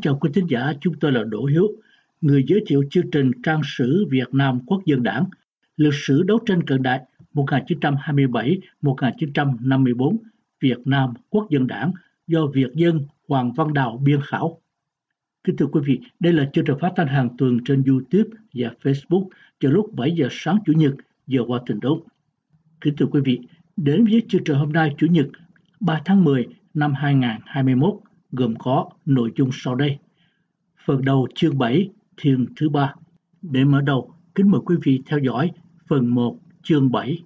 Kính chào quý thính giả, chúng tôi là Đỗ Hiếu, người giới thiệu chương trình Trang sử Việt Nam Quốc dân đảng, lịch sử đấu tranh cận đại 1927-1954, Việt Nam Quốc dân đảng do Việt dân Hoàng Văn Đào biên khảo. Kính thưa quý vị, đây là chương trình phát thanh hàng tuần trên YouTube và Facebook vào lúc 7 giờ sáng Chủ nhật giờ Washington. Kính thưa quý vị, đến với chương trình hôm nay Chủ nhật 3 tháng 10 năm 2021 gồm có nội dung sau đây. Phần đầu chương 7, thiền thứ ba. Để mở đầu, kính mời quý vị theo dõi phần 1, chương 7.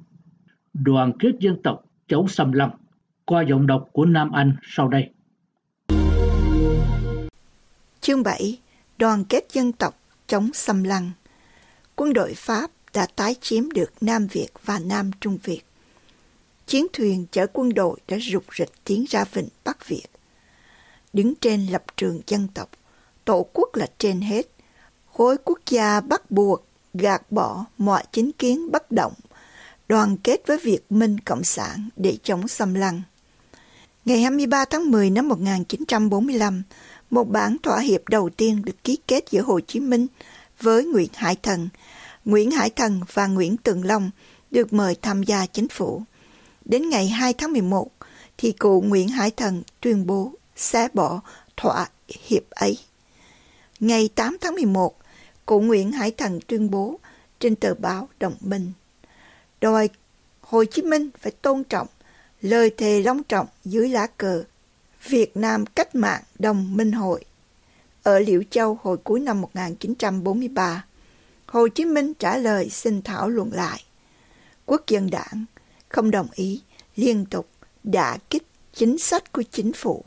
Đoàn kết dân tộc chống xâm lăng qua giọng đọc của Nam Anh sau đây. Chương 7. Đoàn kết dân tộc chống xâm lăng Quân đội Pháp đã tái chiếm được Nam Việt và Nam Trung Việt. Chiến thuyền chở quân đội đã rục rịch tiến ra vịnh Bắc Việt. Đứng trên lập trường dân tộc, tổ quốc là trên hết. Khối quốc gia bắt buộc gạt bỏ mọi chính kiến bất động, đoàn kết với Việt Minh Cộng sản để chống xâm lăng. Ngày 23 tháng 10 năm 1945, một bản thỏa hiệp đầu tiên được ký kết giữa Hồ Chí Minh với Nguyễn Hải Thần. Nguyễn Hải Thần và Nguyễn Tường Long được mời tham gia chính phủ. Đến ngày 2 tháng 11 thì cụ Nguyễn Hải Thần tuyên bố xé bỏ thỏa hiệp ấy. Ngày 8 tháng 11, cụ Nguyễn Hải Thần tuyên bố trên tờ báo Đồng Minh đòi Hồ Chí Minh phải tôn trọng lời thề long trọng dưới lá cờ Việt Nam Cách mạng Đồng Minh Hội ở Liễu Châu hồi cuối năm 1943. Hồ Chí Minh trả lời xin thảo luận lại. Quốc dân đảng không đồng ý liên tục đã kích chính sách của chính phủ.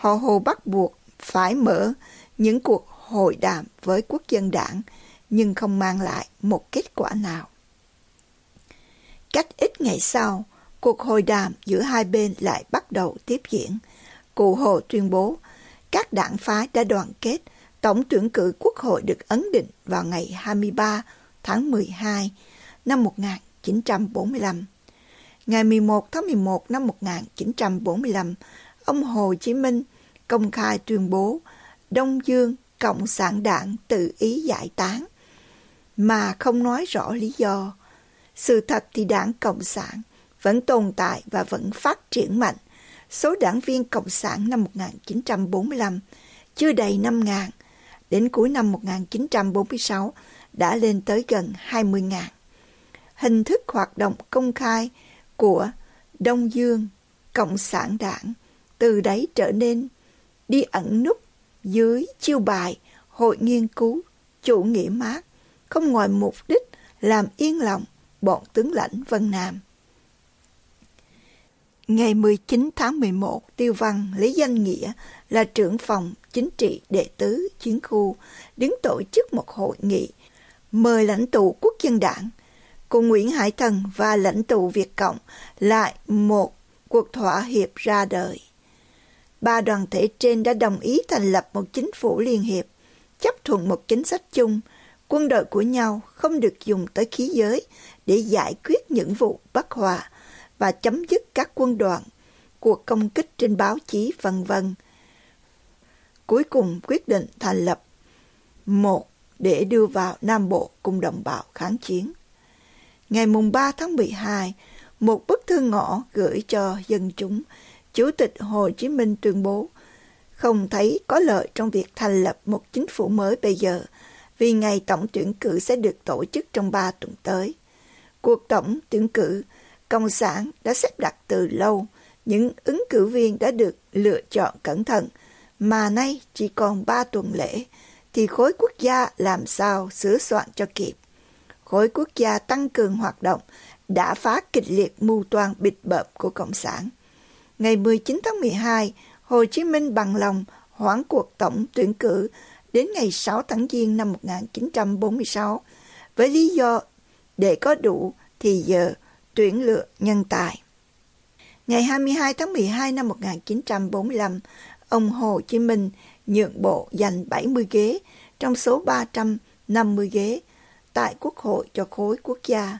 Họ hồ bắt buộc phải mở những cuộc hội đàm với quốc dân đảng nhưng không mang lại một kết quả nào. Cách ít ngày sau, cuộc hội đàm giữa hai bên lại bắt đầu tiếp diễn. Cụ Hồ tuyên bố các đảng phái đã đoàn kết, tổng tuyển cử quốc hội được ấn định vào ngày 23 tháng 12 năm 1945. Ngày 11 tháng 11 năm 1945, ông Hồ Chí Minh công khai tuyên bố Đông Dương Cộng sản đảng tự ý giải tán, mà không nói rõ lý do. Sự thật thì đảng Cộng sản vẫn tồn tại và vẫn phát triển mạnh. Số đảng viên Cộng sản năm 1945 chưa đầy 5.000, đến cuối năm 1946 đã lên tới gần 20.000. Hình thức hoạt động công khai của Đông Dương Cộng sản đảng từ đấy trở nên đi ẩn núp dưới chiêu bài Hội Nghiên cứu Chủ nghĩa Mác không ngoài mục đích làm yên lòng bọn tướng lãnh Vân Nam. Ngày 19 tháng 11, Tiêu Văn lấy danh nghĩa là trưởng phòng chính trị đệ tứ chiến khu đứng tổ chức một hội nghị mời lãnh tụ quốc dân đảng cùng Nguyễn Hải Thần và lãnh tụ Việt Cộng lại một cuộc thỏa hiệp ra đời. Ba đoàn thể trên đã đồng ý thành lập một chính phủ liên hiệp, chấp thuận một chính sách chung, quân đội của nhau không được dùng tới khí giới để giải quyết những vụ bất hòa và chấm dứt các quân đoàn, cuộc công kích trên báo chí vân vân. Cuối cùng quyết định thành lập một để đưa vào Nam Bộ cùng đồng bào kháng chiến. Ngày mùng 3 tháng 12, một bức thư ngõ gửi cho dân chúng, Chủ tịch Hồ Chí Minh tuyên bố không thấy có lợi trong việc thành lập một chính phủ mới bây giờ vì ngày tổng tuyển cử sẽ được tổ chức trong 3 tuần tới. Cuộc tổng tuyển cử Cộng sản đã xếp đặt từ lâu, những ứng cử viên đã được lựa chọn cẩn thận, mà nay chỉ còn 3 tuần lễ, thì khối quốc gia làm sao sửa soạn cho kịp. Khối quốc gia tăng cường hoạt động đã phá kịch liệt mưu toan bịt bợm của Cộng sản. Ngày 19 tháng 12, Hồ Chí Minh bằng lòng hoãn cuộc tổng tuyển cử đến ngày 6 tháng Giêng năm 1946 với lý do để có đủ thì giờ tuyển lựa nhân tài. Ngày 22 tháng 12 năm 1945, ông Hồ Chí Minh nhượng bộ dành 70 ghế trong số 350 ghế tại Quốc hội cho khối quốc gia.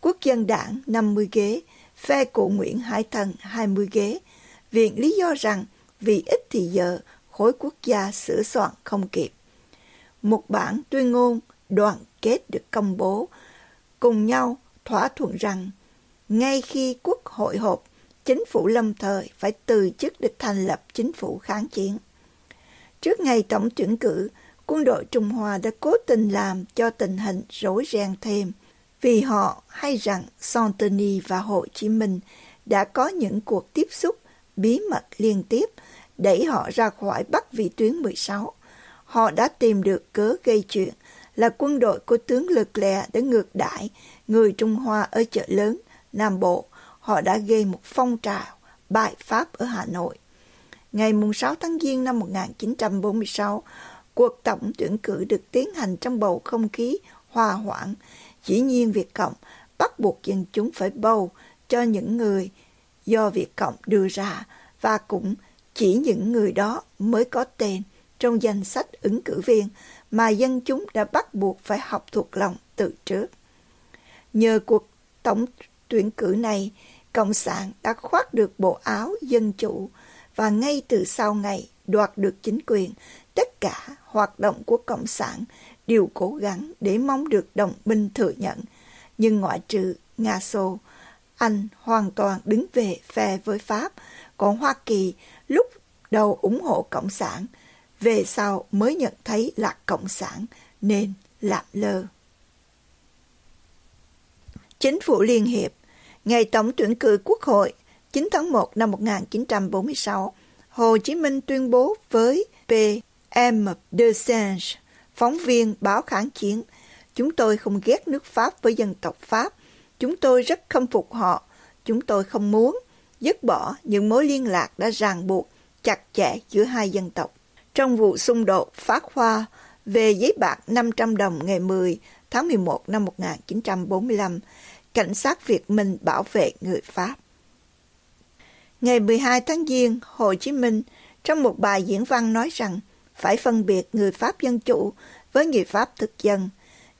Quốc dân đảng 50 ghế, phe cụ Nguyễn Hải Thần 20 ghế. Viện lý do rằng vì ít thì giờ khối quốc gia sửa soạn không kịp. Một bản tuyên ngôn đoàn kết được công bố, cùng nhau thỏa thuận rằng ngay khi quốc hội họp, chính phủ lâm thời phải từ chức để thành lập chính phủ kháng chiến. Trước ngày tổng tuyển cử, quân đội Trung Hoa đã cố tình làm cho tình hình rối ren thêm vì họ hay rằng Santoni và Hồ Chí Minh đã có những cuộc tiếp xúc bí mật liên tiếp đẩy họ ra khỏi Bắc vị tuyến 16. Họ đã tìm được cớ gây chuyện là quân đội của tướng Lực Lè đã ngược đãi người Trung Hoa ở chợ lớn, Nam Bộ. Họ đã gây một phong trào bại Pháp ở Hà Nội. Ngày 6 tháng Giêng năm 1946, cuộc tổng tuyển cử được tiến hành trong bầu không khí hòa hoãn. Dĩ nhiên Việt Cộng bắt buộc dân chúng phải bầu cho những người do Việt Cộng đưa ra và cũng chỉ những người đó mới có tên trong danh sách ứng cử viên mà dân chúng đã bắt buộc phải học thuộc lòng từ trước. Nhờ cuộc tổng tuyển cử này, Cộng sản đã khoác được bộ áo dân chủ và ngay từ sau ngày đoạt được chính quyền, tất cả hoạt động của Cộng sản đều cố gắng để mong được đồng minh thừa nhận. Nhưng ngoại trừ Nga Xô, Anh hoàn toàn đứng về phe với Pháp, còn Hoa Kỳ lúc đầu ủng hộ Cộng sản, về sau mới nhận thấy là Cộng sản nên lạm lơ. Chính phủ Liên Hiệp Ngày tổng tuyển cử Quốc hội 9 tháng 1 năm 1946, Hồ Chí Minh tuyên bố với P.M. de Sange phóng viên báo kháng chiến, chúng tôi không ghét nước Pháp với dân tộc Pháp. Chúng tôi rất khâm phục họ. Chúng tôi không muốn dứt bỏ những mối liên lạc đã ràng buộc chặt chẽ giữa hai dân tộc. Trong vụ xung đột phát hoa về giấy bạc 500 đồng ngày 10 tháng 11 năm 1945, cảnh sát Việt Minh bảo vệ người Pháp. Ngày 12 tháng Giêng, Hồ Chí Minh trong một bài diễn văn nói rằng phải phân biệt người Pháp dân chủ với người Pháp thực dân.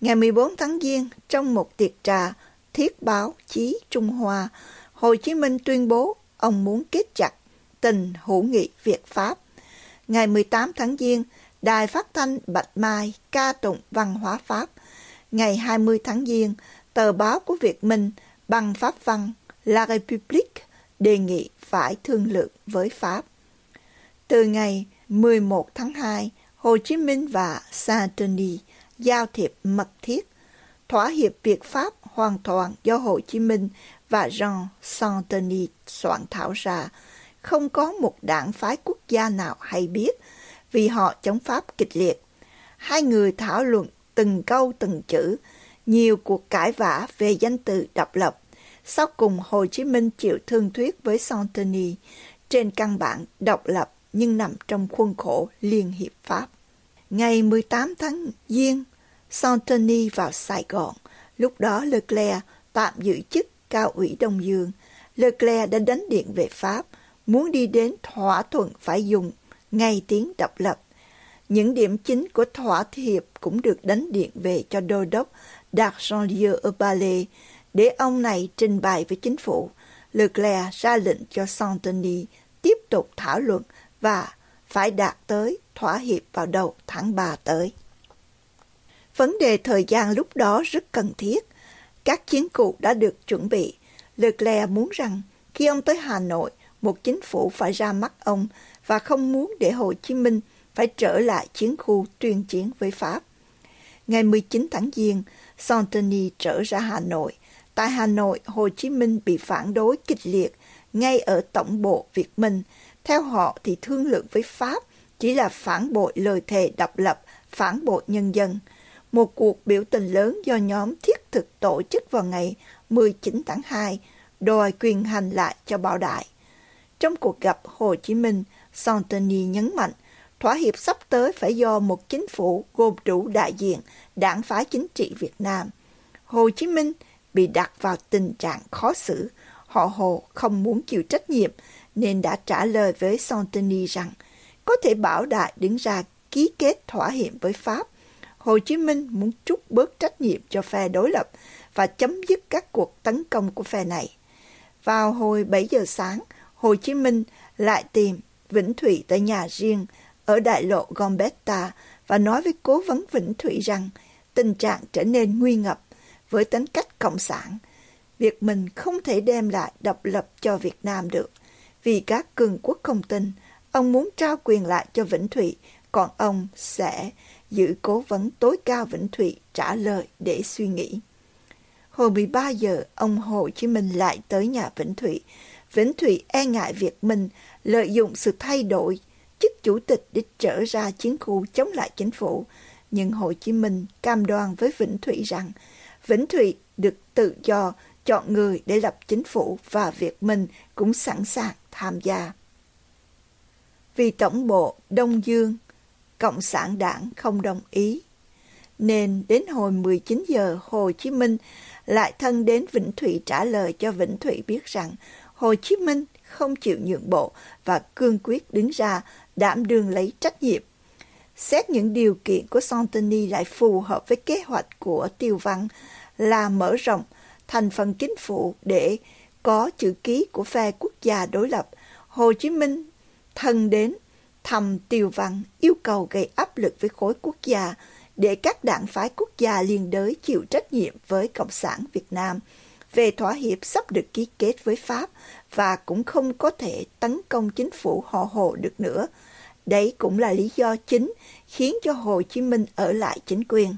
Ngày 14 tháng Giêng, trong một tiệc trà thiết báo chí Trung Hoa, Hồ Chí Minh tuyên bố ông muốn kết chặt tình hữu nghị Việt-Pháp. Ngày 18 tháng Giêng, Đài Phát thanh Bạch Mai ca tụng văn hóa Pháp. Ngày 20 tháng Giêng, tờ báo của Việt Minh bằng pháp văn La République đề nghị phải thương lượng với Pháp. Từ ngày 11 tháng 2, Hồ Chí Minh và Saint-Denis giao thiệp mật thiết. Thỏa hiệp Việt Pháp hoàn toàn do Hồ Chí Minh và Jean Saint-Denis soạn thảo ra. Không có một đảng phái quốc gia nào hay biết vì họ chống Pháp kịch liệt. Hai người thảo luận từng câu từng chữ, nhiều cuộc cãi vã về danh từ độc lập. Sau cùng Hồ Chí Minh chịu thương thuyết với Santini trên căn bản độc lập nhưng nằm trong khuôn khổ Liên Hiệp Pháp. Ngày 18 tháng Giêng, Santoni vào Sài Gòn. Lúc đó Leclerc tạm giữ chức cao ủy Đông Dương. Leclerc đã đánh điện về Pháp, muốn đi đến thỏa thuận phải dùng ngay tiếng độc lập. Những điểm chính của thỏa hiệp cũng được đánh điện về cho đô đốc d'Argentlieu ở Palais để ông này trình bày với chính phủ. Leclerc ra lệnh cho Santoni tiếp tục thảo luận và phải đạt tới thỏa hiệp vào đầu tháng 3 tới. Vấn đề thời gian lúc đó rất cần thiết. Các chiến cuộc đã được chuẩn bị. Leclerc muốn rằng khi ông tới Hà Nội, một chính phủ phải ra mắt ông và không muốn để Hồ Chí Minh phải trở lại chiến khu tuyên chiến với Pháp. Ngày 19 tháng Giêng, Santini trở ra Hà Nội. Tại Hà Nội, Hồ Chí Minh bị phản đối kịch liệt ngay ở tổng bộ Việt Minh. Theo họ thì thương lượng với Pháp chỉ là phản bội lời thề độc lập, phản bội nhân dân. Một cuộc biểu tình lớn do nhóm thiết thực tổ chức vào ngày 19 tháng 2 đòi quyền hành lại cho Bảo Đại. Trong cuộc gặp Hồ Chí Minh, Santini nhấn mạnh thỏa hiệp sắp tới phải do một chính phủ gồm đủ đại diện đảng phái chính trị Việt Nam. Hồ Chí Minh bị đặt vào tình trạng khó xử. Họ Hồ không muốn chịu trách nhiệm nên đã trả lời với Santini rằng có thể bảo đại đứng ra ký kết thỏa hiệp với Pháp. Hồ Chí Minh muốn trút bớt trách nhiệm cho phe đối lập và chấm dứt các cuộc tấn công của phe này. Vào hồi 7 giờ sáng, Hồ Chí Minh lại tìm Vĩnh Thụy tại nhà riêng ở đại lộ Gombetta và nói với cố vấn Vĩnh Thụy rằng tình trạng trở nên nguy ngập với tính cách cộng sản. Việc mình không thể đem lại độc lập cho Việt Nam được vì các cường quốc không tin. Ông muốn trao quyền lại cho Vĩnh Thụy, còn ông sẽ giữ cố vấn tối cao Vĩnh Thụy trả lời để suy nghĩ. Hồi 13 giờ, ông Hồ Chí Minh lại tới nhà Vĩnh Thụy. Vĩnh Thụy e ngại việc mình lợi dụng sự thay đổi chức chủ tịch để trở ra chiến khu chống lại chính phủ. Nhưng Hồ Chí Minh cam đoan với Vĩnh Thụy rằng Vĩnh Thụy được tự do chọn người để lập chính phủ và việt minh cũng sẵn sàng tham gia. Vì Tổng bộ Đông Dương, Cộng sản đảng không đồng ý, nên đến hồi 19 giờ Hồ Chí Minh lại thân đến Vĩnh Thụy trả lời cho Vĩnh Thụy biết rằng Hồ Chí Minh không chịu nhượng bộ và cương quyết đứng ra đảm đương lấy trách nhiệm. Xét những điều kiện của Santini lại phù hợp với kế hoạch của Tiêu Văn là mở rộng thành phần chính phủ để có chữ ký của phe quốc gia đối lập. Hồ Chí Minh thân đến thầm tiều Văn yêu cầu gây áp lực với khối quốc gia để các đảng phái quốc gia liên đới chịu trách nhiệm với Cộng sản Việt Nam về thỏa hiệp sắp được ký kết với Pháp và cũng không có thể tấn công chính phủ họ Hồ được nữa. Đấy cũng là lý do chính khiến cho Hồ Chí Minh ở lại chính quyền.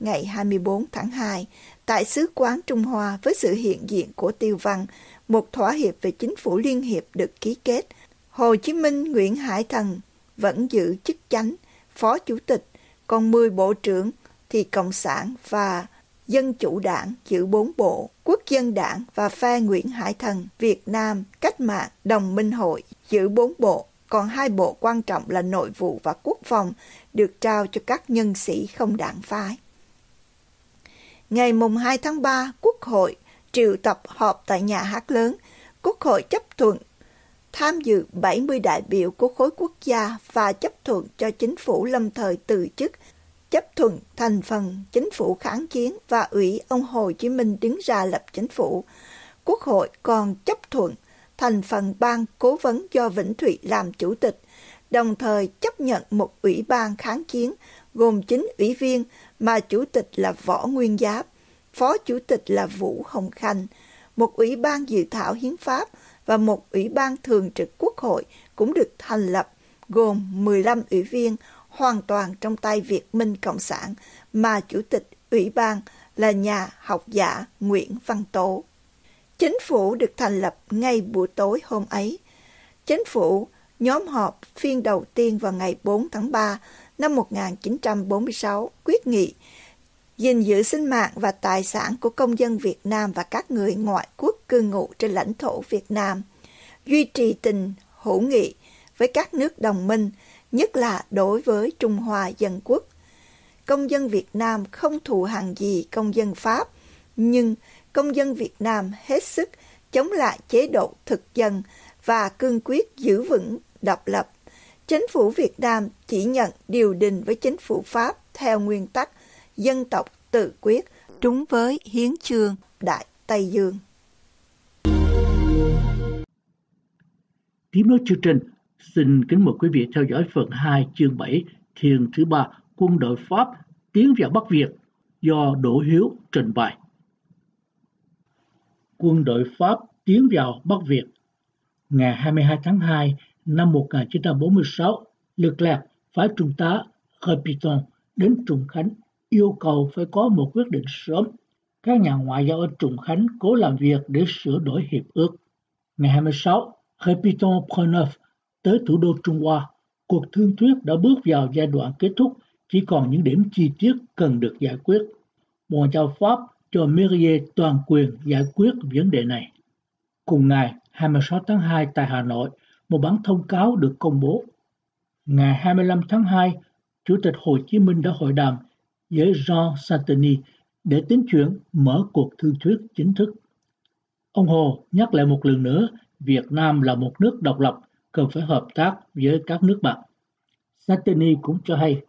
Ngày 24 tháng 2, tại sứ quán Trung Hoa với sự hiện diện của Tiêu Văn, một thỏa hiệp về chính phủ liên hiệp được ký kết. Hồ Chí Minh Nguyễn Hải Thần vẫn giữ chức chánh, phó chủ tịch, còn 10 bộ trưởng thì Cộng sản và Dân Chủ Đảng giữ bốn bộ, Quốc dân Đảng và phe Nguyễn Hải Thần, Việt Nam, Cách mạng, Đồng minh hội giữ bốn bộ, còn hai bộ quan trọng là nội vụ và quốc phòng được trao cho các nhân sĩ không đảng phái. Ngày mùng 2 tháng 3, Quốc hội triệu tập họp tại nhà hát lớn. Quốc hội chấp thuận tham dự 70 đại biểu của khối quốc gia và chấp thuận cho chính phủ lâm thời từ chức chấp thuận thành phần chính phủ kháng chiến và ủy ông Hồ Chí Minh đứng ra lập chính phủ. Quốc hội còn chấp thuận thành phần ban cố vấn do Vĩnh Thụy làm chủ tịch, đồng thời chấp nhận một ủy ban kháng chiến gồm chín ủy viên mà chủ tịch là Võ Nguyên Giáp, phó chủ tịch là Vũ Hồng Khanh, một ủy ban dự thảo hiến pháp và một ủy ban thường trực quốc hội cũng được thành lập gồm 15 ủy viên hoàn toàn trong tay Việt Minh Cộng sản mà Chủ tịch Ủy ban là nhà học giả Nguyễn Văn Tố. Chính phủ được thành lập ngay buổi tối hôm ấy. Chính phủ nhóm họp phiên đầu tiên vào ngày 4 tháng 3 năm 1946 quyết nghị gìn giữ sinh mạng và tài sản của công dân Việt Nam và các người ngoại quốc cư ngụ trên lãnh thổ Việt Nam, duy trì tình hữu nghị với các nước đồng minh, nhất là đối với Trung Hoa Dân Quốc. Công dân Việt Nam không thù hằn gì công dân Pháp, nhưng công dân Việt Nam hết sức chống lại chế độ thực dân và cương quyết giữ vững độc lập. Chính phủ Việt Nam chỉ nhận điều đình với chính phủ Pháp theo nguyên tắc dân tộc tự quyết trúng với hiến chương Đại Tây Dương. Tiếp nối chương trình, xin kính mời quý vị theo dõi phần 2 chương 7 thiền thứ ba quân đội Pháp tiến vào Bắc Việt do Đỗ Hiếu trình bày. Quân đội Pháp tiến vào Bắc Việt ngày 22 tháng 2 năm 1946, Leclerc phải trung tá Capiton đến Trùng Khánh yêu cầu phải có một quyết định sớm. Các nhà ngoại giao ở Trùng Khánh cố làm việc để sửa đổi hiệp ước. Ngày 26, Capiton Preneuf tới thủ đô Trung Hoa, cuộc thương thuyết đã bước vào giai đoạn kết thúc, chỉ còn những điểm chi tiết cần được giải quyết. Bộ Ngoại giao Pháp cho Mérier toàn quyền giải quyết vấn đề này. Cùng ngày 26 tháng 2 tại Hà Nội, một bản thông cáo được công bố. Ngày 25 tháng 2, Chủ tịch Hồ Chí Minh đã hội đàm với Jean Santini để tính chuyện mở cuộc thương thuyết chính thức. Ông Hồ nhắc lại một lần nữa Việt Nam là một nước độc lập cần phải hợp tác với các nước bạn. Santini cũng cho hay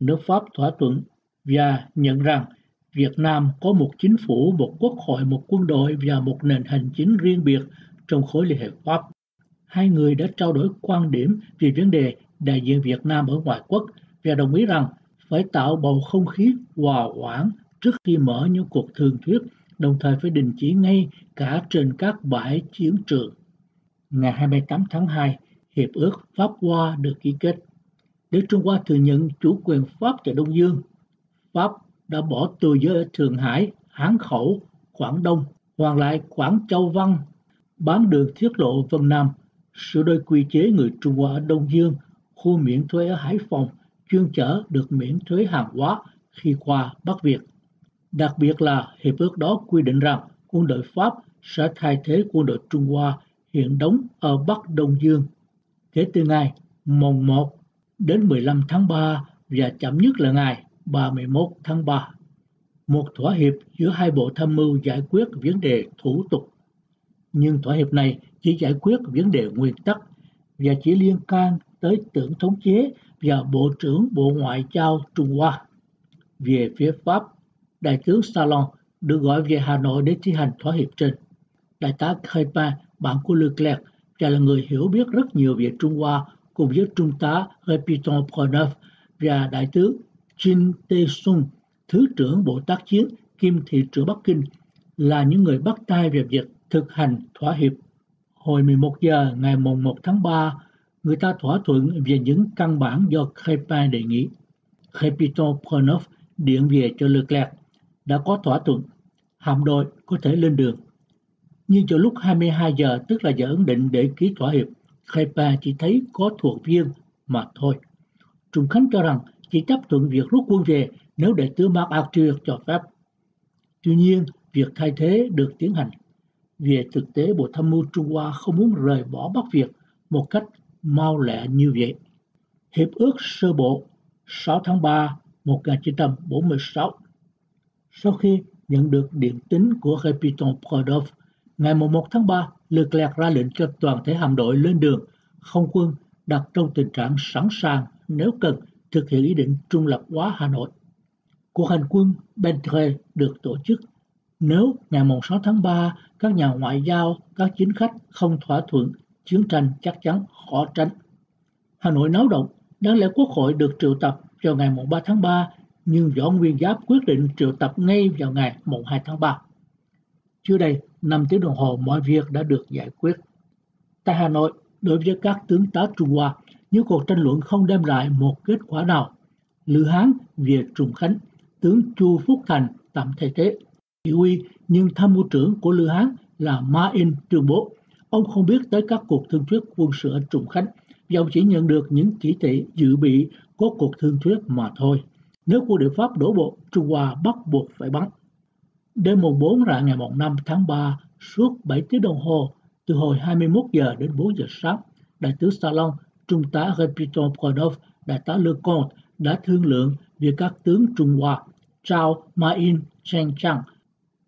nước Pháp thỏa thuận và nhận rằng Việt Nam có một chính phủ, một quốc hội, một quân đội và một nền hành chính riêng biệt trong khối Liên hiệp Pháp. Hai người đã trao đổi quan điểm về vấn đề đại diện Việt Nam ở ngoại quốc và đồng ý rằng phải tạo bầu không khí hòa hoãn trước khi mở những cuộc thương thuyết, đồng thời phải đình chỉ ngay cả trên các bãi chiến trường. Ngày 28 tháng 2, Hiệp ước Pháp-Hoa được ký kết. Để Trung Hoa thừa nhận chủ quyền Pháp tại Đông Dương, Pháp đã bỏ từ giới ở Thượng Hải, Hán Khẩu, Quảng Đông, hoàn lại Quảng Châu Văn, bán đường thiết lộ Vân Nam, sửa đổi quy chế người Trung Hoa ở Đông Dương, khu miễn thuế ở Hải Phòng, chuyên chở được miễn thuế hàng hóa khi qua Bắc Việt. Đặc biệt là hiệp ước đó quy định rằng quân đội Pháp sẽ thay thế quân đội Trung Hoa hiện đóng ở Bắc Đông Dương kể từ ngày mùng 1 đến 15 tháng 3 và chậm nhất là ngày 31 tháng 3. Một thỏa hiệp giữa hai bộ tham mưu giải quyết vấn đề thủ tục. Nhưng thỏa hiệp này chỉ giải quyết vấn đề nguyên tắc và chỉ liên can tới tưởng thống chế và Bộ trưởng Bộ Ngoại giao Trung Hoa. Về phía Pháp, Đại tướng Salon được gọi về Hà Nội để thi hành thỏa hiệp trên. Đại tá Crépin, bạn của Leclerc, và là người hiểu biết rất nhiều về Trung Hoa cùng với Trung tá Repiton Proneuf và Đại tướng Jin Tae-sung, Thứ trưởng Bộ Tác chiến kim thị trưởng Bắc Kinh, là những người bắt tay về việc thực hành thỏa hiệp. Hồi 11 giờ ngày 1 tháng 3, người ta thỏa thuận về những căn bản do Crépin đề nghị. Repiton Pernov điện về cho Leclerc đã có thỏa thuận hạm đội có thể lên đường. Nhưng cho lúc 22 giờ tức là giờ ấn định để ký thỏa hiệp, Crépin chỉ thấy có thuộc viên mà thôi. Trùng Khánh cho rằng chỉ chấp thuận việc rút quân về nếu đại tướng Mark Arthur cho phép. Tuy nhiên, việc thay thế được tiến hành. Về thực tế, Bộ Tham mưu Trung Hoa không muốn rời bỏ Bắc Việt một cách mau lẹ như vậy. Hiệp ước sơ bộ 6 tháng 3 1946 Sau khi nhận được điện tín của Repiton Prodov, ngày 1 tháng 3, Leclerc ra lệnh cho toàn thể hạm đội lên đường, không quân đặt trong tình trạng sẵn sàng nếu cần thực hiện ý định trung lập hóa Hà Nội. Cuộc hành quân Bentre được tổ chức nếu ngày 6 tháng 3 các nhà ngoại giao, các chính khách không thỏa thuận, chiến tranh chắc chắn khó tránh. Hà Nội náo động, đáng lẽ Quốc hội được triệu tập vào ngày 3 tháng 3, nhưng Võ Nguyên Giáp quyết định triệu tập ngay vào ngày 2 tháng 3. Chưa đây, 5 tiếng đồng hồ mọi việc đã được giải quyết. Tại Hà Nội, đối với các tướng tá Trung Hoa, những cuộc tranh luận không đem lại một kết quả nào. Lữ Hán về Trùng Khánh, tướng Chu Phúc Thành tạm thay thế. Chỉ huy nhưng tham mưu trưởng của Lữ Hán là Ma In tuyên bố ông không biết tới các cuộc thương thuyết quân sự ở Trùng Khánh và ông chỉ nhận được những chỉ thị dự bị có cuộc thương thuyết mà thôi. Nếu quân địa Pháp đổ bộ, Trung Hoa bắt buộc phải bắn. Đêm mùng 4 rạng ngày mùng 5 tháng 3, suốt 7 tiếng đồng hồ, từ hồi 21 giờ đến 4 giờ sáng, Đại tướng Salon Trung tá Repiton Prodov, Đại tá Leconte đã thương lượng việc các tướng Trung Hoa Chao Ma-in, Cheng Chang.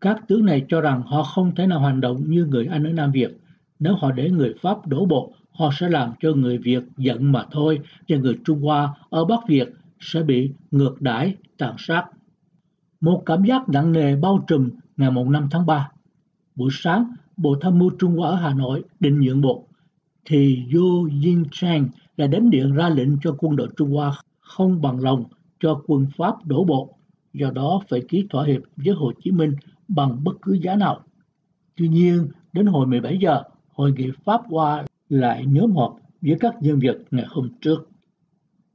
Các tướng này cho rằng họ không thể nào hành động như người Anh ở Nam Việt. Nếu họ để người Pháp đổ bộ, họ sẽ làm cho người Việt giận mà thôi và người Trung Hoa ở Bắc Việt sẽ bị ngược đãi, tàn sát. Một cảm giác nặng nề bao trùm ngày 5 tháng 3. Buổi sáng, Bộ Tham mưu Trung Hoa ở Hà Nội định nhượng bộ thì Yu Jingchang đã đến điện ra lệnh cho quân đội Trung Hoa không bằng lòng cho quân Pháp đổ bộ, do đó phải ký thỏa hiệp với Hồ Chí Minh bằng bất cứ giá nào. Tuy nhiên, đến hồi 17 giờ, hội nghị Pháp Hoa lại nhóm họp với các nhân vật ngày hôm trước.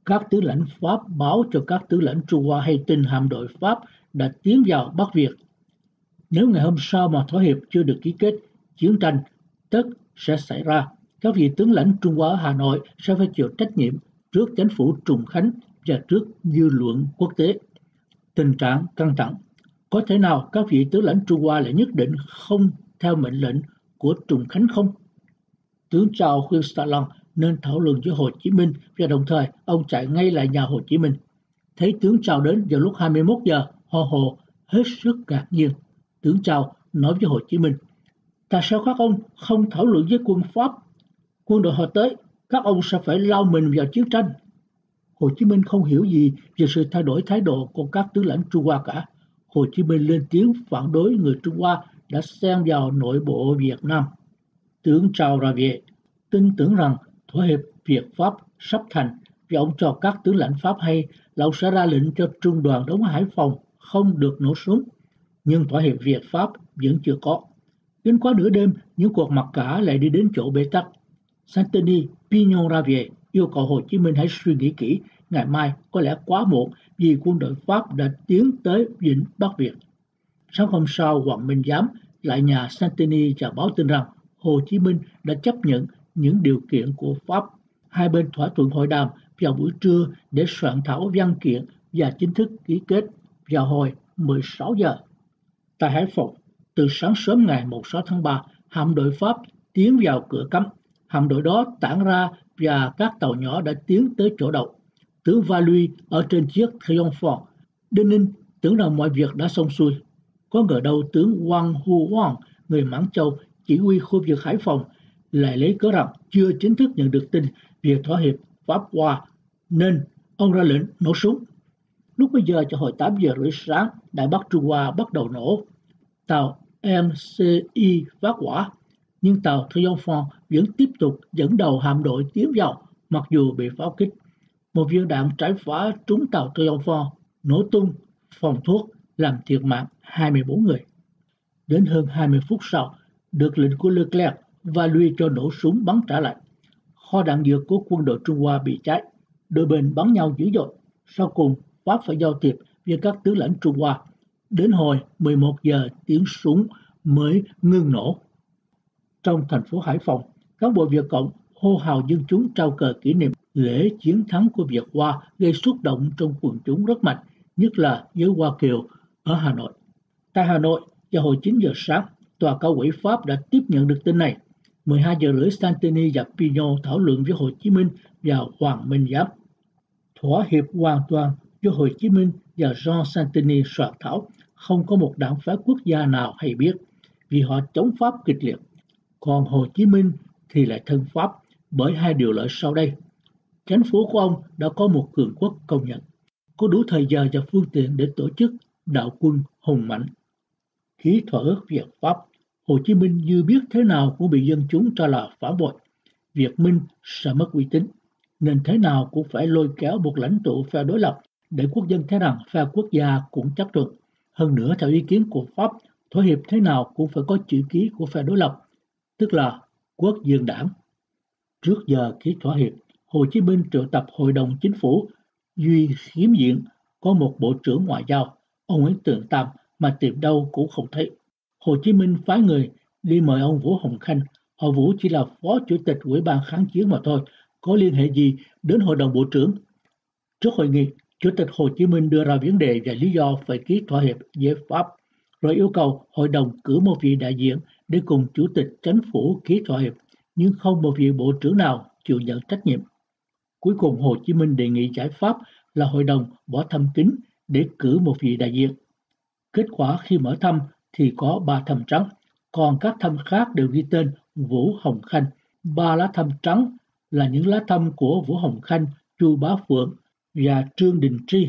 Các tướng lãnh Pháp báo cho các tướng lãnh Trung Hoa hay tin hạm đội Pháp đã tiến vào Bắc Việt. Nếu ngày hôm sau mà thỏa hiệp chưa được ký kết, chiến tranh tất sẽ xảy ra các vị tướng lãnh Trung Hoa ở Hà Nội sẽ phải chịu trách nhiệm trước chính phủ Trùng Khánh và trước dư luận quốc tế. Tình trạng căng thẳng. Có thể nào các vị tướng lãnh Trung Hoa lại nhất định không theo mệnh lệnh của Trùng Khánh không? Tướng Trao khuyên Stalin nên thảo luận với Hồ Chí Minh và đồng thời ông chạy ngay lại nhà Hồ Chí Minh. Thấy tướng Trao đến vào lúc 21 giờ, Hồ Hồ hết sức ngạc nhiên. Tướng Trao nói với Hồ Chí Minh, tại sao các ông không thảo luận với quân Pháp quân đội họ tới, các ông sẽ phải lao mình vào chiến tranh. Hồ Chí Minh không hiểu gì về sự thay đổi thái độ của các tướng lãnh Trung Hoa cả. Hồ Chí Minh lên tiếng phản đối người Trung Hoa đã xen vào nội bộ Việt Nam. Tướng chào ra về, tin tưởng rằng thỏa hiệp Việt Pháp sắp thành và ông cho các tướng lãnh Pháp hay là ông sẽ ra lệnh cho trung đoàn đóng Hải Phòng không được nổ súng. Nhưng thỏa hiệp Việt Pháp vẫn chưa có. Đến quá nửa đêm, những cuộc mặc cả lại đi đến chỗ bế tắc. Santini Pignon ra về yêu cầu Hồ Chí Minh hãy suy nghĩ kỹ, ngày mai có lẽ quá muộn vì quân đội Pháp đã tiến tới Vịnh Bắc Việt. Sáng hôm sau, Hoàng Minh Giám lại nhà Santini và báo tin rằng Hồ Chí Minh đã chấp nhận những điều kiện của Pháp. Hai bên thỏa thuận hội đàm vào buổi trưa để soạn thảo văn kiện và chính thức ký kết vào hồi 16 giờ. Tại Hải Phòng, từ sáng sớm ngày 16 tháng 3, hạm đội Pháp tiến vào cửa cấm. Hạm đội đó tản ra và các tàu nhỏ đã tiến tới chỗ đậu. Tướng Valui ở trên chiếc Triomphant. Đinh Ninh tưởng rằng mọi việc đã xong xuôi. Có ngờ đâu tướng Wang Hu Wang, người Mãn Châu, chỉ huy khu vực Hải Phòng, lại lấy cớ rằng chưa chính thức nhận được tin về thỏa hiệp Pháp hoa nên ông ra lệnh nổ súng. Lúc bây giờ cho hồi 8 giờ rưỡi sáng, Đại Bắc Trung Hoa bắt đầu nổ. Tàu MCI phát quả, nhưng tàu Triomphant vẫn tiếp tục dẫn đầu hạm đội tiến vào, mặc dù bị pháo kích. Một viên đạn trái phá trúng tàu Triomphant, nổ tung, phòng thuốc, làm thiệt mạng 24 người. Đến hơn 20 phút sau, được lệnh của Leclerc và lui cho nổ súng bắn trả lại. Kho đạn dược của quân đội Trung Hoa bị cháy, đôi bên bắn nhau dữ dội. Sau cùng, Pháp phải giao thiệp với các tướng lãnh Trung Hoa. Đến hồi 11 giờ tiếng súng mới ngưng nổ. Trong thành phố Hải Phòng, cán bộ Việt Cộng hô hào dân chúng trao cờ kỷ niệm lễ chiến thắng của Việt Hoa gây xúc động trong quần chúng rất mạnh, nhất là với Hoa Kiều ở Hà Nội. Tại Hà Nội, vào hồi 9 giờ sáng, tòa cao ủy Pháp đã tiếp nhận được tin này. 12 giờ rưỡi Santini và Pignon thảo luận với Hồ Chí Minh và Hoàng Minh Giám. Thỏa hiệp hoàn toàn do Hồ Chí Minh và Jean Santini soạn thảo không có một đảng phái quốc gia nào hay biết vì họ chống Pháp kịch liệt. Còn Hồ Chí Minh thì lại thân Pháp bởi hai điều lợi sau đây. Chính phủ của ông đã có một cường quốc công nhận, có đủ thời giờ và phương tiện để tổ chức đạo quân hùng mạnh. Ký thỏa ước Việt Pháp, Hồ Chí Minh như biết thế nào cũng bị dân chúng cho là phản bội. Việt Minh sẽ mất uy tín, nên thế nào cũng phải lôi kéo một lãnh tụ phe đối lập để quốc dân thấy rằng phe quốc gia cũng chấp thuận. Hơn nữa, theo ý kiến của Pháp, thỏa hiệp thế nào cũng phải có chữ ký của phe đối lập, tức là quốc dân đảng. Trước giờ ký thỏa hiệp, Hồ Chí Minh triệu tập Hội đồng Chính phủ duy khiếm diện có một Bộ trưởng Ngoại giao, ông Nguyễn Tường Tam mà tìm đâu cũng không thấy. Hồ Chí Minh phái người đi mời ông Vũ Hồng Khanh. Họ Vũ chỉ là phó chủ tịch Ủy ban kháng chiến mà thôi, có liên hệ gì đến Hội đồng Bộ trưởng. Trước hội nghị, Chủ tịch Hồ Chí Minh đưa ra vấn đề và lý do phải ký thỏa hiệp với Pháp, rồi yêu cầu hội đồng cử một vị đại diện để cùng Chủ tịch Chính phủ ký thỏa hiệp, nhưng không một vị Bộ trưởng nào chịu nhận trách nhiệm. Cuối cùng Hồ Chí Minh đề nghị giải pháp là hội đồng bỏ thăm kính để cử một vị đại diện. Kết quả khi mở thăm thì có ba thăm trắng, còn các thăm khác đều ghi tên Vũ Hồng Khanh. Ba lá thăm trắng là những lá thăm của Vũ Hồng Khanh, Chu Bá Phượng và Trương Đình Tri.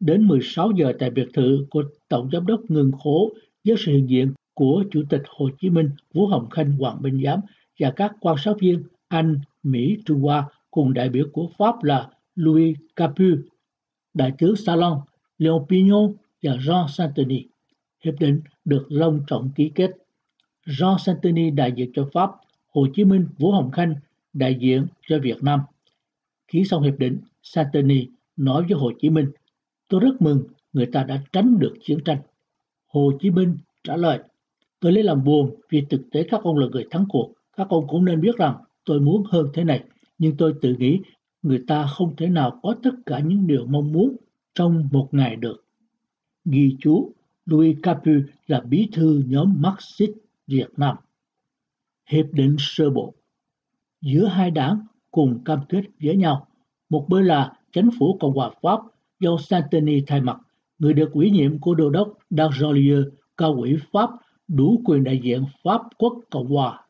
Đến 16 giờ tại biệt thự của Tổng Giám đốc Ngân Khố với sự hiện diện của Chủ tịch Hồ Chí Minh, Vũ Hồng Khanh, Hoàng Minh Giám và các quan sát viên Anh, Mỹ, Trung Hoa cùng đại biểu của Pháp là Louis Capu, Đại tướng Salon, Léon Pignon và Jean Santini. Hiệp định được long trọng ký kết. Jean Santini đại diện cho Pháp, Hồ Chí Minh, Vũ Hồng Khanh đại diện cho Việt Nam. Ký xong hiệp định, Santini nói với Hồ Chí Minh, tôi rất mừng người ta đã tránh được chiến tranh. Hồ Chí Minh trả lời, tôi lấy làm buồn vì thực tế các ông là người thắng cuộc. Các ông cũng nên biết rằng tôi muốn hơn thế này, nhưng tôi tự nghĩ người ta không thể nào có tất cả những điều mong muốn trong một ngày được. Ghi chú, Louis Capu là bí thư nhóm Marxist Việt Nam. Hiệp định sơ bộ giữa hai đảng cùng cam kết với nhau. Một bên là chính phủ Cộng hòa Pháp do Santini thay mặt, người được ủy nhiệm của đô đốc Darjolieu, cao ủy Pháp đủ quyền đại diện Pháp quốc Cộng hòa.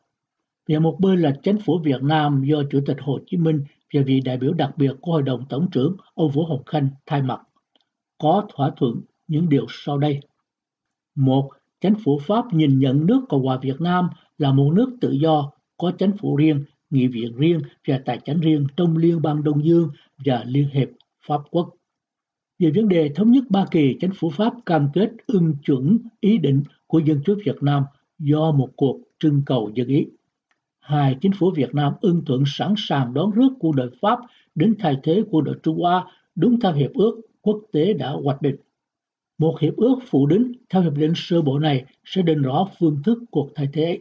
Và một bên là chính phủ Việt Nam do Chủ tịch Hồ Chí Minh và vị đại biểu đặc biệt của Hội đồng Tổng trưởng ông Vũ Hồng Khanh thay mặt. Có thỏa thuận những điều sau đây. Một, chính phủ Pháp nhìn nhận nước Cộng hòa Việt Nam là một nước tự do, có chính phủ riêng nghị viện riêng và tài chính riêng trong Liên bang Đông Dương và Liên hiệp Pháp quốc. Về vấn đề thống nhất Ba Kỳ, chính phủ Pháp cam kết ưng chuẩn ý định của dân chúa Việt Nam do một cuộc trưng cầu dân ý. Hai, chính phủ Việt Nam ưng thuận sẵn sàng đón rước quân đội Pháp đến thay thế quân đội Trung Hoa đúng theo hiệp ước quốc tế đã hoạch định. Một hiệp ước phụ đính theo hiệp định sơ bộ này sẽ định rõ phương thức cuộc thay thế.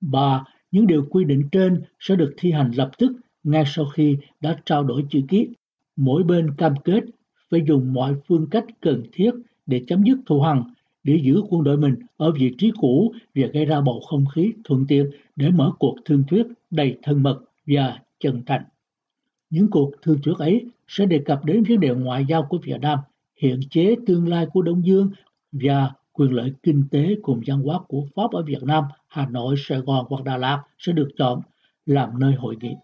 Ba, những điều quy định trên sẽ được thi hành lập tức ngay sau khi đã trao đổi chữ ký. Mỗi bên cam kết phải dùng mọi phương cách cần thiết để chấm dứt thù hằn, để giữ quân đội mình ở vị trí cũ và gây ra bầu không khí thuận tiện để mở cuộc thương thuyết đầy thân mật và chân thành. Những cuộc thương thuyết ấy sẽ đề cập đến vấn đề ngoại giao của Việt Nam, hiện chế tương lai của Đông Dương và quyền lợi kinh tế cùng văn hóa của Pháp ở Việt Nam, Hà Nội, Sài Gòn hoặc Đà Lạt sẽ được chọn làm nơi hội nghị.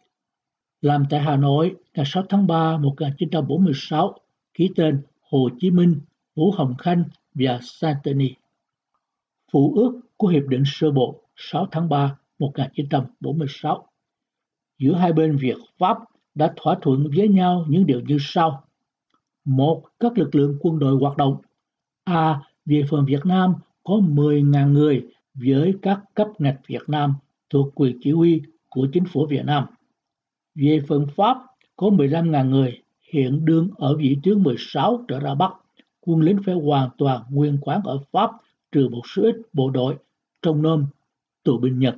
Làm tại Hà Nội ngày 6 tháng 3 1946, ký tên Hồ Chí Minh, Vũ Hồng Khanh và Santini. Phụ ước của Hiệp định Sơ Bộ 6 tháng 3 1946 giữa hai bên Việt Pháp đã thỏa thuận với nhau những điều như sau. Một, các lực lượng quân đội hoạt động. A. Về phần Việt Nam có 10.000 người với các cấp ngạch Việt Nam thuộc quyền chỉ huy của chính phủ Việt Nam. Về phần Pháp có 15.000 người hiện đương ở vị tuyến 16 trở ra Bắc. Quân lính phải hoàn toàn nguyên quán ở Pháp trừ một số ít bộ đội trong nôm tù binh Nhật.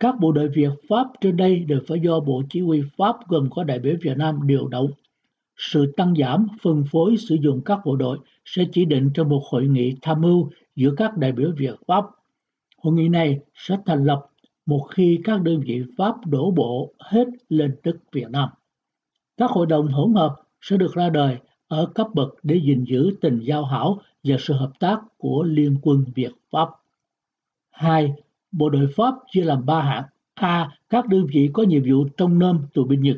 Các bộ đội Việt Pháp trên đây đều phải do Bộ Chỉ huy Pháp gồm có đại biểu Việt Nam điều động. Sự tăng giảm, phân phối sử dụng các bộ đội sẽ chỉ định trong một hội nghị tham mưu giữa các đại biểu Việt Pháp. Hội nghị này sẽ thành lập một khi các đơn vị Pháp đổ bộ hết lên đất Việt Nam. Các hội đồng hỗn hợp sẽ được ra đời ở cấp bậc để gìn giữ tình giao hảo và sự hợp tác của Liên quân Việt Pháp. 2. Bộ đội Pháp chia làm ba hạng. A. Các đơn vị có nhiệm vụ trong nôm tù binh Nhật.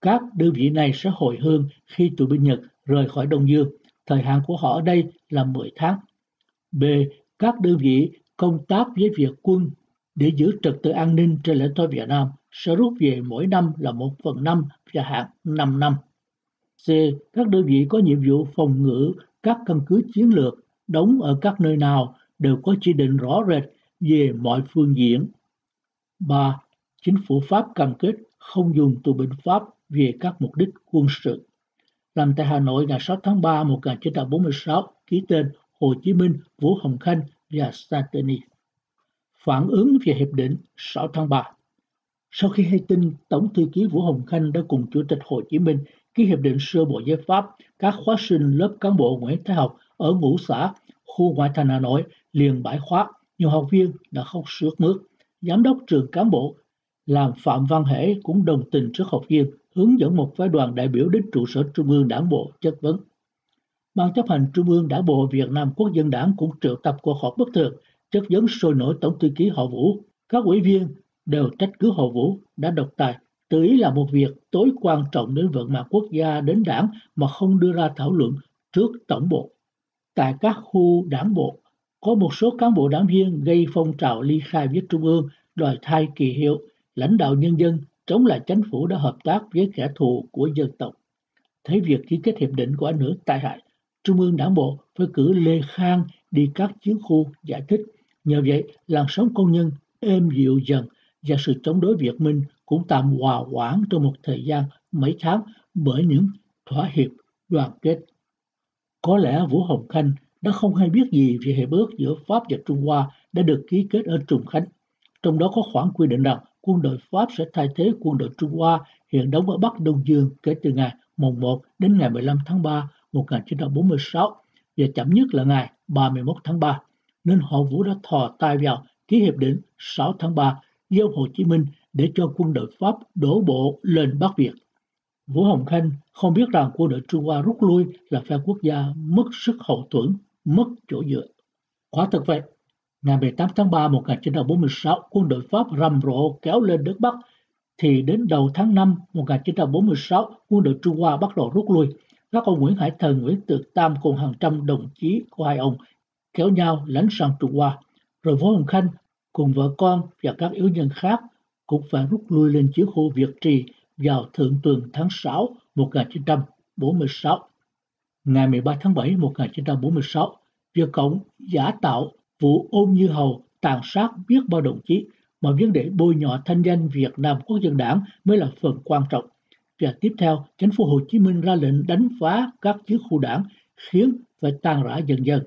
Các đơn vị này sẽ hồi hương khi tù binh Nhật rời khỏi Đông Dương. Thời hạn của họ ở đây là 10 tháng. B. Các đơn vị công tác với Việt quân để giữ trật tự an ninh trên lãnh thổ Việt Nam sẽ rút về mỗi năm là một phần năm và hạn 5 năm. C. Các đơn vị có nhiệm vụ phòng ngự các căn cứ chiến lược đóng ở các nơi nào đều có chỉ định rõ rệt về mọi phương diện. 3. Chính phủ Pháp cam kết không dùng tù binh Pháp về các mục đích quân sự. Làm tại Hà Nội ngày 6 tháng 3 1946, ký tên Hồ Chí Minh, Vũ Hồng Khanh và Santini. Phản ứng về Hiệp định 6 tháng 3 Sau khi hay tin Tổng thư ký Vũ Hồng Khanh đã cùng Chủ tịch Hồ Chí Minh ký hiệp định sơ bộ giải Pháp, các khóa sinh lớp cán bộ Nguyễn Thái Học ở ngũ xã, khu ngoại thành Hà Nội liền bãi khóa nhiều học viên đã khóc sướt mướt. Giám đốc trường cán bộ làm Phạm Văn Hễ cũng đồng tình trước học viên, hướng dẫn một phái đoàn đại biểu đến trụ sở Trung ương Đảng bộ chất vấn. Ban chấp hành Trung ương Đảng bộ Việt Nam Quốc dân Đảng cũng triệu tập cuộc họp bất thường, chất vấn sôi nổi Tổng thư ký Họ Vũ. Các ủy viên đều trách cứ Họ Vũ đã độc tài, tự ý là một việc tối quan trọng đến vận mạng quốc gia đến đảng mà không đưa ra thảo luận trước tổng bộ. Tại các khu đảng bộ, có một số cán bộ đảng viên gây phong trào ly khai với Trung ương, đòi thay kỳ hiệu, lãnh đạo nhân dân chống lại chính phủ đã hợp tác với kẻ thù của dân tộc. Thấy việc ký kết hiệp định của ảnh hưởng tai hại, Trung ương đảng bộ phải cử Lê Khang đi các chiến khu giải thích. Nhờ vậy, làn sóng công nhân êm dịu dần và sự chống đối Việt Minh cũng tạm hòa hoãn trong một thời gian mấy tháng bởi những thỏa hiệp đoàn kết. Có lẽ Vũ Hồng Khanh đã không hay biết gì về hiệp ước giữa Pháp và Trung Hoa đã được ký kết ở Trùng Khánh. Trong đó có khoản quy định rằng quân đội Pháp sẽ thay thế quân đội Trung Hoa hiện đóng ở Bắc Đông Dương kể từ ngày mùng 1 đến ngày 15 tháng 3 1946 và chậm nhất là ngày 31 tháng 3, nên họ Vũ đã thò tay vào ký hiệp định 6 tháng 3 giao Hồ Chí Minh để cho quân đội Pháp đổ bộ lên Bắc Việt. Vũ Hồng Khanh không biết rằng quân đội Trung Hoa rút lui là phe quốc gia mất sức hậu thuẫn, mất chỗ dựa. Quả thật vậy, ngày 18 tháng 3 1946, quân đội Pháp rầm rộ kéo lên đất Bắc, thì đến đầu tháng 5 1946, quân đội Trung Hoa bắt đầu rút lui. Các ông Nguyễn Hải Thần, Nguyễn Tự Tam cùng hàng trăm đồng chí của hai ông kéo nhau lánh sang Trung Hoa. Rồi Vũ Hồng Khanh cùng vợ con và các yếu nhân khác cũng phải rút lui lên chiến khu Việt Trì vào thượng tuần tháng 6 1946. Ngày 13 tháng 7 1946, Việt Cộng giả tạo vụ ôn như hầu tàn sát biết bao đồng chí mà vấn đề bôi nhọ thanh danh Việt Nam Quốc dân đảng mới là phần quan trọng. Và tiếp theo, chính phủ Hồ Chí Minh ra lệnh đánh phá các chiến khu đảng khiến phải tan rã dần dần.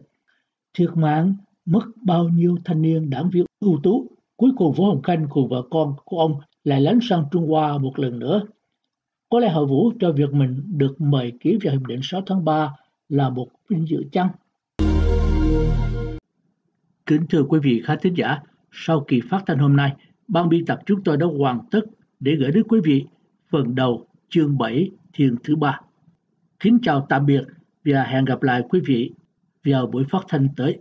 Thiệt mạng mất bao nhiêu thanh niên đảng viên ưu tú. Cuối cùng Vũ Hồng Khanh cùng vợ con của ông lại lánh sang Trung Hoa một lần nữa. Có lẽ Hội Vũ cho việc mình được mời ký vào Hiệp định 6 tháng 3 là một vinh dự chăng? Kính thưa quý vị khán thính giả, sau kỳ phát thanh hôm nay, ban biên tập chúng tôi đã hoàn tất để gửi đến quý vị phần đầu chương 7 thiền thứ ba. Kính chào tạm biệt và hẹn gặp lại quý vị vào buổi phát thanh tới.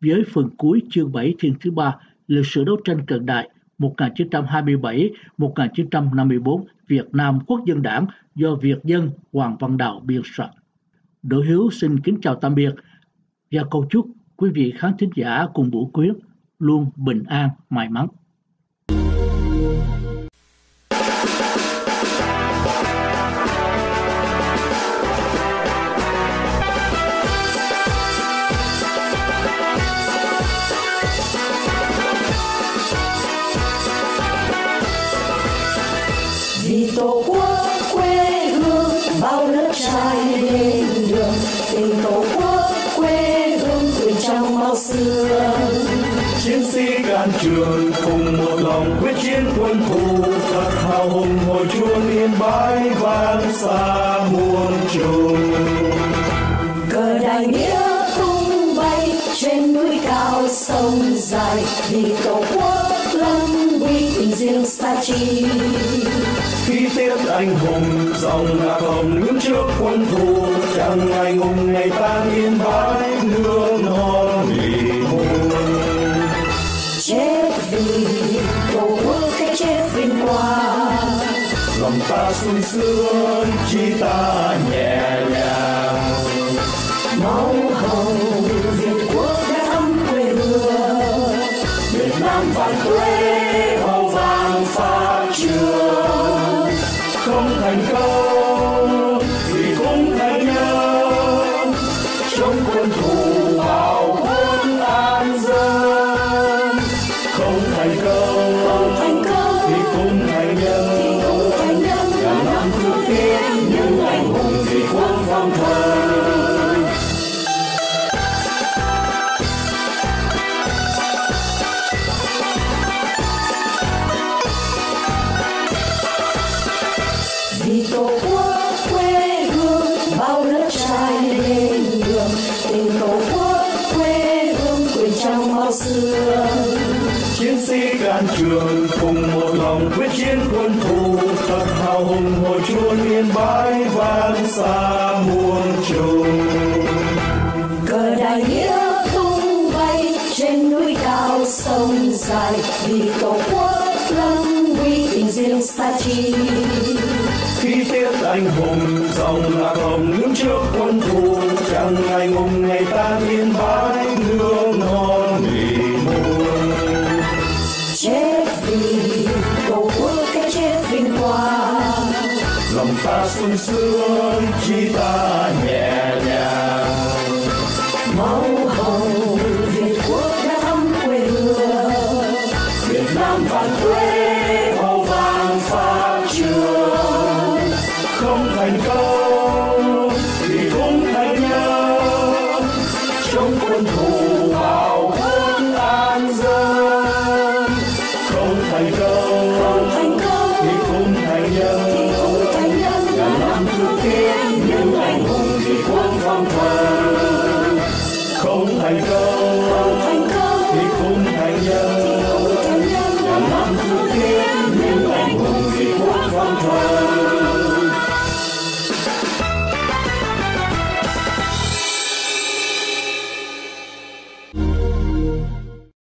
Với phần cuối chương 7 thiền thứ ba, lịch sử đấu tranh cận đại 1927-1954 Việt Nam Quốc dân đảng do Việt dân Hoàng Văn Đạo biên soạn. Đỗ Hiếu xin kính chào tạm biệt và cầu chúc quý vị khán thính giả cùng Vũ Quyến luôn bình an, may mắn. Trường cùng một lòng quyết chiến quân thù thật hào hùng hồi chuông yên bái vang xa muôn trùng cờ đại nghĩa tung bay trên núi cao sông dài vì tổ quốc lâm uy tình riêng xa chi. Khi tiết anh hùng dòng ngạc hồng đứng trước quân thù chẳng ngày ngùng ngày tan yên bái nước non ta sung sướng khi ta nhẹ nhàng. Máu hồng việt quốc đã ấm quê hương việt nam vạn quê. Anh hùng dòng lạc hồng đứng trước quân thù. Chẳng ngày ngùng ngày tan yên bái nước non vì muôn chết vì tổ quốc cái chết vinh quang lòng ta sung sướng